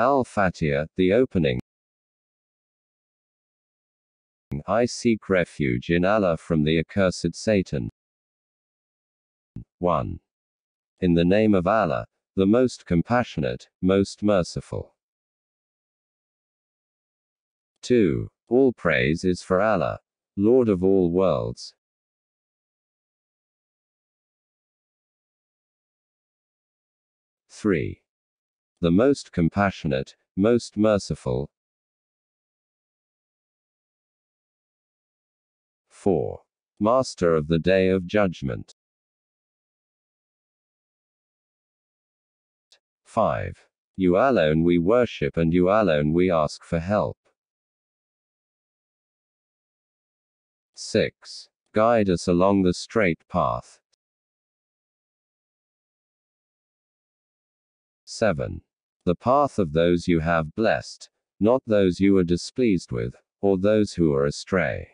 Al Fatiha, the opening. I seek refuge in Allah from the accursed Satan. 1. In the name of Allah, the most compassionate, most merciful. 2. All praise is for Allah, Lord of all worlds. Three. The most compassionate, most merciful. 4. Master of the Day of Judgment. 5. You alone we worship and you alone we ask for help. 6. Guide us along the straight path. 7. The path of those you have blessed, not those you are displeased with, or those who are astray.